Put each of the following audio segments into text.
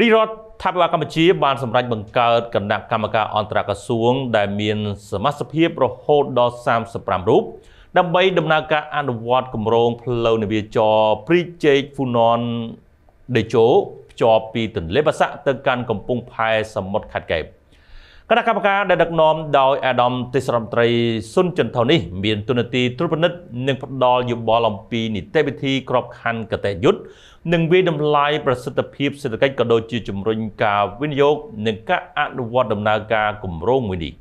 រាជរដ្ឋាភិបាលកម្ពុជាបានសម្រេចបង្កើតគណៈកម្មការអន្តរក្រសួង ដែលមានសមាជិករហូតដល់35រូបដើម្បីដំណើរការអនុវត្តគម្រោងផ្លូវនវាចរព្រីជែកហ្វូណនដេជោភ្ជាប់ពីទន្លេបាសាក់ទៅកាន់កំពង់ផែសមុទ្រខេត្តកែប គណៈកម្មការដែលដឹកនាំដោយអាដាមទេសរដ្ឋមន្ត្រីស៊ុនចិនថោនេះមានទូនាទីត្រួតពិនិត្យនិងផ្ដល់យោបល់អំពីនីតិវិធីក្របខ័ណ្ឌកតេយុទ្ធនិងវិតម្លៃប្រសិទ្ធភាពសេដ្ឋកិច្ចក៏ដូចជាជំរុញការវិនិយោគនិងការអនុវត្តដំណើរការគម្រោងមួយនេះ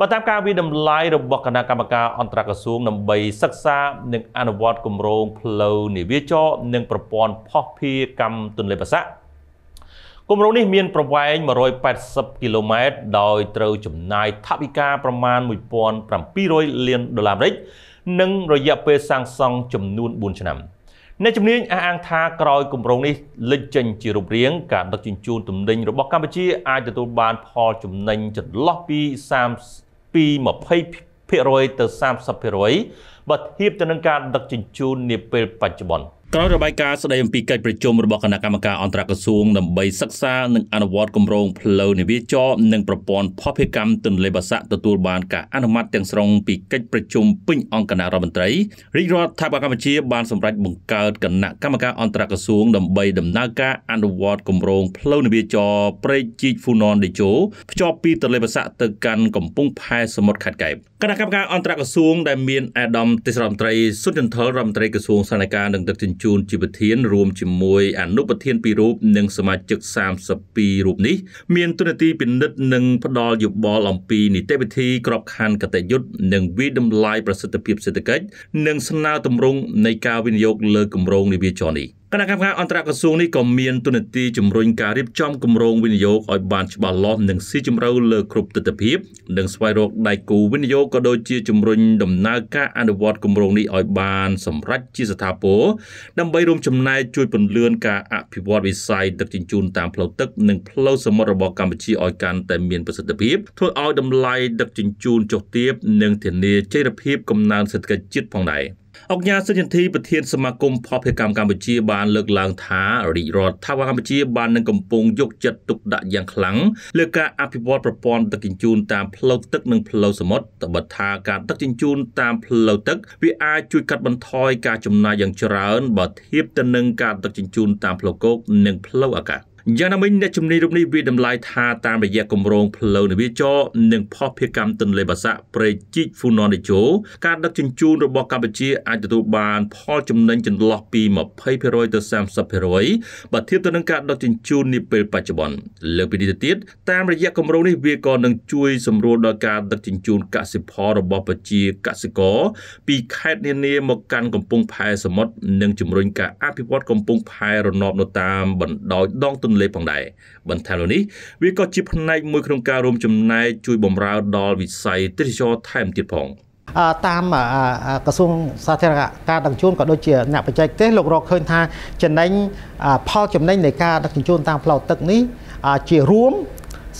បើតាមការវិតម្លៃរបស់គណៈកម្មការអន្តរក្រសួងដើម្បីសិក្សានិងអនុវត្តគម្រោងផ្លូវនាវាចរនិងប្រព័ន្ធផុសភារកម្មទន្លេបាសាក់ គម្រោងនេះមានប្រវែង180គីឡូម៉ែត្រដោយត្រូវចំណាយថវិកាប្រមាណ1700លានដុល្លារអាមេរិកនិងរយៈពេលសាងសង់ចំនួន4ឆ្នាំ។អ្នកជំនាញអះអាងថាក្រោយគម្រោងនេះលេចចេញជារូបរាងការដឹកជញ្ជូនទំនិញរបស់កម្ពុជាអាចទទួលបានផលចំណេញចន្លោះពី30ពី20%ទៅ30%បើធៀបទៅនឹងការដឹកជញ្ជូននាពេលបច្ចុប្បន្ន។ ក្រោយរបាយការណ៍ស្តីអំពីកិច្ចប្រជុំរបស់គណៈកម្មការអន្តរក្រសួងដើម្បីសិក្សានិងអនុវត្តគម្រោងផ្លូវនាវាចរនិងប្រព័ន្ធភស្តុភារកម្មទន្លេបាសាក់ទទួលបានការអនុម័តទាំងស្រុងពីកិច្ចប្រជុំពេញអង្គគណៈរដ្ឋមន្ត្រីរាជរដ្ឋាភិបាលកម្ពុជាបានសម្រេចបង្កើតគណៈកម្មការអន្តរក្រសួងដើម្បីដំណើរការអនុវត្តគម្រោងផ្លូវនាវាចរព្រែកជីកហ្វូណនដេជោភ្ជាប់ពីទន្លេបាសាក់ទៅកាន់កំពង់ផែសមុទ្រខេត្តកែបគណៈកម្មការអន្តរក្រសួងដែលមានអាដាមទេសរដ្ឋមន្ត្រីសុនចន្ទលរដ្ឋមន្ត្រីក្រសួងសាធារណការនិងដឹកជញ្ជូនជាប្រធានរួមជាមួយអនុប្រធាន2រូបនិងសមាជិក32រូបនេះមានទូនាទីពិនិត្យនិងផ្ដល់យោបល់អំពីនីតិវិធីក្របខ័ណ្ឌកតយុត្តនិងវិតម្លៃប្រសិទ្ធភាពសេដ្ឋកិច្ចនិងស្នើទម្រង់នៃការវិនិយោគលើគម្រោងនាវាចរនេះ។ គណៈកម្មការអន្តរក្រសួងនេះក៏មានទូនាទីជំរុញការរៀបចំគម្រោងវិនិយោគឲ្យបានច្បាស់លាស់និងស៊ីជម្រៅលើគ្រប់ទិដ្ឋភាពនិងស្វែងរកដៃគូវិនិយោគក៏ដូចជាជំរុញដំណើរការអនុវត្តគម្រោងនេះឲ្យបានសម្រេចជាស្ថាពរដើម្បីរួមចំណែកជួយពន្លឿនការអភិវឌ្ឍវិស័យដឹកជញ្ជូនតាមផ្លូវទឹកនិងផ្លូវសមុទ្ររបស់កម្ពុជាឲ្យកាន់តែមានប្រសិទ្ធភាពធ្វើឲ្យតម្លៃដឹកជញ្ជូនចុះទាបនិងធានាចីរភាពកំណើនសេដ្ឋកិច្ចជាតិផងដែរ អង្គការសិទ្ធិធីប្រធានសមាគមភស្តុភារកម្មកម្ពុជាបានលើកឡើងថារាជរដ្ឋាភិបាលកម្ពុជាបាននឹងកំពុងយកចិត្តទុកដាក់យ៉ាងខ្លាំងលើការអភិវឌ្ឍប្រព័ន្ធដឹកជញ្ជូនតាមផ្លូវទឹកនិងផ្លូវសមុទ្រត្បិតថាការដឹកជញ្ជូនតាមផ្លូវទឹកវាអាចជួយកាត់បន្ថយការចំណាយយ៉ាងច្រើនបើធៀបទៅនឹងការដឹកជញ្ជូនតាមផ្លូវគោកនិងផ្លូវអាកាស យ៉ាងណាមិញអ្នកជំនាញរូបនេះវាតម្លៃថាតាមរយៈគម្រោងផ្លូវនវាចរនិងផុសភាកម្មទន្លេបាសាក់ព្រែកជីកហ្វូណនដេជោការដឹកជញ្ជូនរបស់កម្ពុជាអាចទទួលបានផលចំណេញចន្លោះពី20%ទៅ30%បើធៀបទៅនឹងការដឹកជញ្ជូននាពេលបច្ចុប្បន្នលើពីនេះទៅទៀតតាមរយៈគម្រោងនេះវាក៏នឹងជួយសម្រួលដល់ការដឹកជញ្ជូនកសិផលរបស់ប្រជាកសិករពីខេត្តនានាមកកាន់កំពង់ផែសមុទ្រនិងជំរុញការអភិវឌ្ឍកំពង់ផែរណបនៅតាមបណ្ដោយដងទន្ន្លេផងដែរបន្ថែមលើនេះវាក៏ជាផ្នែកមួយក្នុងការរួមចំណែកជួយបម្រើដល់វិស័យទេសចរថែមទៀតផងតាមក្រសួងសាធារណការដឹកជញ្ជូនក៏ដូចជាអ្នកបច្ចេកទេសលោករកឃើញថាចំណេញផលចំណេញនៃការដឹកជញ្ជូនតាមផ្លូវទឹកនេះជារួម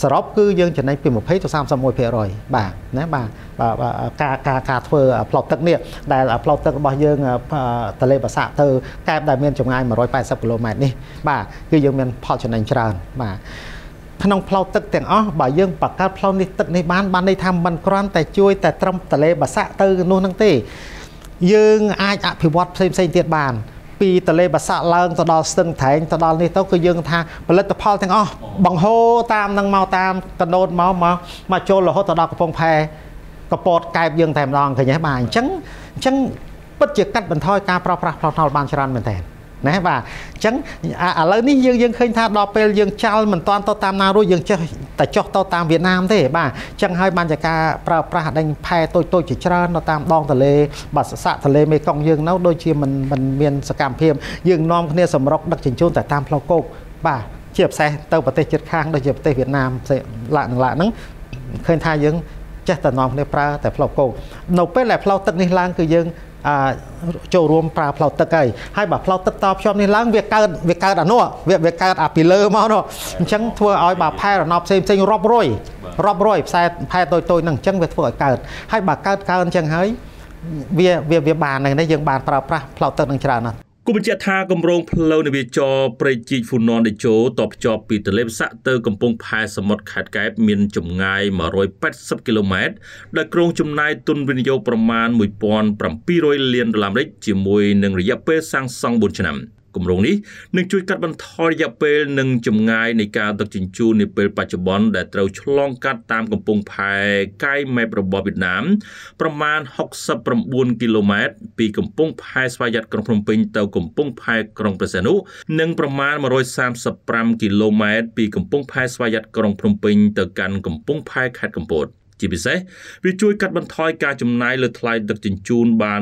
សរុបគឺយើងចំណេញពី20ទៅ31%បាទណាបាទការការការធ្វើផ្លូវទឹកនេះដែលផ្លូវទឹករបស់យើងទលេបាសាក់ទៅកែបដែលមានចម្ងាយ180គីឡូម៉ែត្រនេះបាទគឺយើងមានផលចំណេញច្រើនបាទក្នុងផ្លូវទឹកទាំងអស់បើយើងបង្កើតផ្លូវនេះទឹកនេះបានបានន័យថាมันគ្រាន់តែជួយតែត្រឹមទលេបាសាក់ទៅនោះនឹងទេយើងអាចអភិវឌ្ឍផ្សេងផ្សេងទៀតបាន ពីទលេបាសាក់ឡើងទៅដល់ស្ទឹងត្រែងទៅដល់នេះទៅគឺយើងថាផលិតផលទាំងអស់បង្ហូរតាមនឹងមកតាមកណូតមកមកមកចូលរហូតទៅដល់កំពង់ផែកពតកែបយើងតែម្ដងឃើញទេបាទអញ្ចឹងអញ្ចឹងពិតជាកាត់បន្ថយការប្រោះប្រាស់ផ្លោះថ្នល់បានច្រើនមែនតើ ណាបាទអញ្ចឹងឥឡូវនេះយើងយើងឃើញថាដល់ពេលយើងចោលមិនតាន់ទៅតាមណារួចយើងចេះតែចុះទៅតាមវៀតណាមទេបាទអញ្ចឹងហើយបានជាការប្រើប្រាស់ដេញផែតូចតូចជាច្រើននៅតាមដងទន្លេបាទសាក់ទន្លេមេគង្គយើងនៅដូចជាមិនមិនមានសកម្មភាពយើងនាំគ្នាសម្រុកដឹកជញ្ជូនតែតាមផ្លូវគោកបាទជាពិសេសទៅប្រទេសជិតខាងដូចជាប្រទេសវៀតណាមឡាក់នឹងឡាក់ហ្នឹងឃើញថាយើងចេះតែនាំគ្នាប្រើតែផ្លូវគោកនៅពេលដែលផ្លូវទឹកនេះឡើងគឺយើង ចូលរួមប្រើផ្លូវទឹកហើយហើយបើផ្លូវទឹកតភ្ជាប់នេះឡើងវាកើតវាកើតអានោះវាវាកើតអាពីលើមកនោះអញ្ចឹងធ្វើឲ្យបើផែរណបផ្សេងផ្សេងរាប់រយរាប់រយខ្សែផែតូចតូចហ្នឹងអញ្ចឹងវាធ្វើឲ្យកើតហើយបើកើតកើតអញ្ចឹងហើយវាវាវាបានហ្នឹងយើងបានប្រើប្រាស់ផ្លូវទឹកនឹងច្រើនណាស់ គូបញ្ជាក់ថាគម្រោងផ្លូវនាវាចរព្រៃជីកហ្វូណនដេជោតភ្ជាប់ពីទន្លេសាក់ទៅកំពង់ផែសមុទ្រខេត្តកែបមានចម្ងាយ180គីឡូម៉ែត្រដែលក្រុងចំណាយទុនវិនិយោគប្រមាណ1700លានដុល្លារអាមេរិកជាមួយនឹងរយៈពេលសាងសង់4ឆ្នាំ។ គម្រោងនេះនឹងជួយកាត់បន្ថយរយៈពេលនិងចម្ងាយនៃការដឹកជញ្ជូននាពេលបច្ចុប្បន្នដែលត្រូវឆ្លងកាត់តាមកំពង់ផែកាយម៉ែបរបស់វៀតណាមប្រមាណ69គីឡូម៉ែត្រពីកំពង់ផែស្វយ័តក្រុងភ្នំពេញទៅកំពង់ផែក្រុងព្រះសីហនុនិងប្រមាណ135គីឡូម៉ែត្រពីកំពង់ផែស្វយ័តក្រុងភ្នំពេញទៅកាន់កំពង់ផែខេត្តកំពតជាពិសេសវាជួយកាត់បន្ថយការចំណាយលើថ្លៃដឹកជញ្ជូនបាន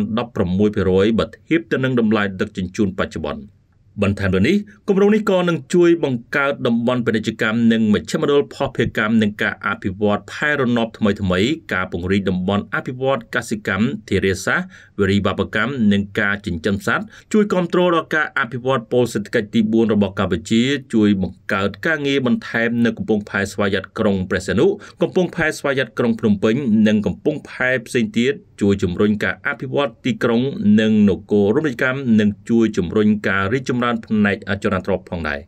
16%បើធៀបទៅនឹងតម្លៃដឹកជញ្ជូនបច្ចុប្បន្ន បន្ថែមលើនេះគម្រោងនេះក៏នឹងជួយបង្កើតតំបន់ពាណិជ្ជកម្មនិងមជ្ឈមណ្ឌលភស្តុភារកម្មនិងការអភិវឌ្ឍផែរណបថ្មីថ្មីការពង្រីកតំបន់អភិវឌ្ឍកសិកម្មធារាសាស្ត្រវិរិយវប្បកម្មនិងការចិញ្ចឹមសត្វជួយគ្រប់គ្រងដល់ការអភិវឌ្ឍពលសេដ្ឋកិច្ចទី4របស់កម្ពុជា ជួយបង្កើតការងារបន្ថែមនៅកំពង់ផែស្វយ័តក្រុងព្រះសីហនុកំពង់ផែស្វយ័តក្រុងភ្នំពេញនិងកំពង់ផែផ្សេងទៀតជួយជំរុញការអភិវឌ្ឍទីក្រុងនិងនគររមណីយកម្មនិងជួយជំរុញការរីកចម្រើនផ្នែកអចលនទ្រព្យផងដែរ